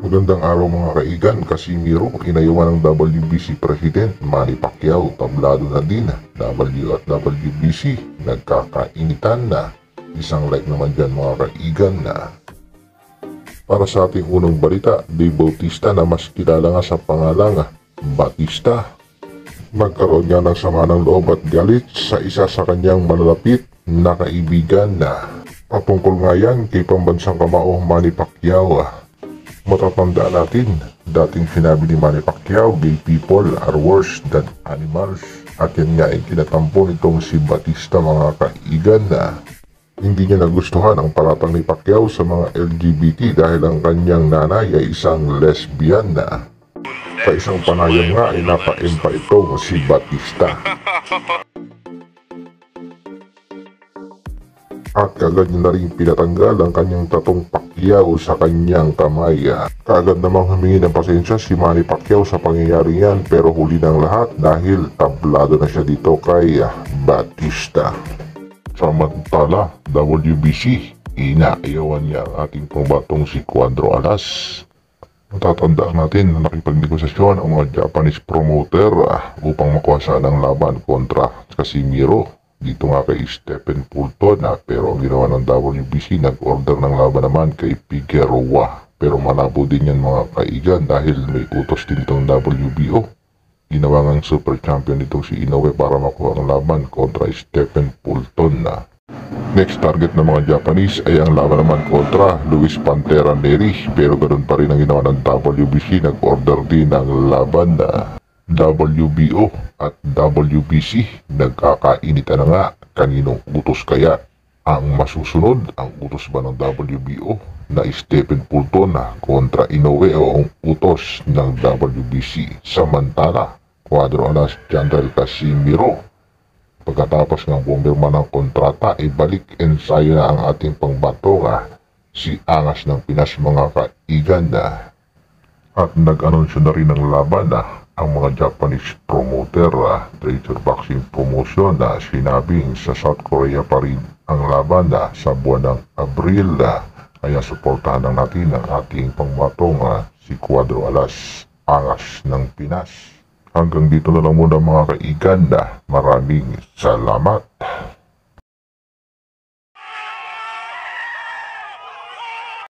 Magandang araw mga kaigan, Casimiro, inayawan ng WBC President Manny Pacquiao, tablado na din, W at WBC, nagkakainitan na. Isang like naman dyan mga kaigan na. Para sa ating unang balita, Dave Bautista na mas kilala nga sa pangalang Batista. Magkaroon niya ng sama ng loob at galit sa isa sa kanyang malalapit na kaibigan na patungkol nga yan kay pambansang kamao Manny Pacquiao. Matatanda natin, dating sinabi ni Manny Pacquiao, gay people are worse than animals. At yan nga ay kinatampo nitong si Batista mga kaigan na hindi niya nagustuhan ang paratang ni Pacquiao sa mga LGBT dahil ang kanyang nanay ay isang lesbian na. Sa isang panayam nga ay napaimpa itong si Batista. At kagad niya na rin pinatanggal ang kanyang tatong Pacquiao sa kanyang kamay. Kagad namang humingi ng pasensya si Manny Pacquiao sa pangyayari yan pero huli ng lahat dahil tablado na siya dito kay Batista. Samantala, WBC, inaayawan niya ang ating pambatong si Cuadro Alas. Matatandaan natin na nakipagnegosasyon ang mga Japanese promoter ah, upang makuha sana ng laban kontra Casimiro. Dito nga kay Stephen Fulton na pero ang ginawa ng WBC nag-order ng laban naman kay Figueroa. Pero malabo din yan mga kaigan dahil may utos din itong WBO. Ginawa ngang super champion itong si Inoue para makuha ang laban kontra Stephen Fulton na. Next target ng mga Japanese ay ang laban naman kontra Luis Pantera Neri pero ganoon pa rin ang ginawa ng WBC nag-order din ng laban na WBO at WBC nagkakainitan na nga. Kaninong utos kaya ang masusunod? Ang utos ba ng WBO na Stephen Fulton na kontra Inoue o ang utos ng WBC samantala Cuadro Alas General Casimiro Pagkatapos ng bumirma ng kontrata, ibalik ensayo na ang ating pangbato nga si Angas ng Pinas mga kaigan na. At nag-anunsyo na rin ng laban na ang mga Japanese promoter ah, Treasure Boxing Promotion na sinabing sa South Korea pa rin ang laban na sa buwan ng Abril na kaya suportahan lang natin ang ating pangbatong ah, si Cuadro Alas Angas ng Pinas. Hanggang dito na lang muna mga kaigan na maraming salamat.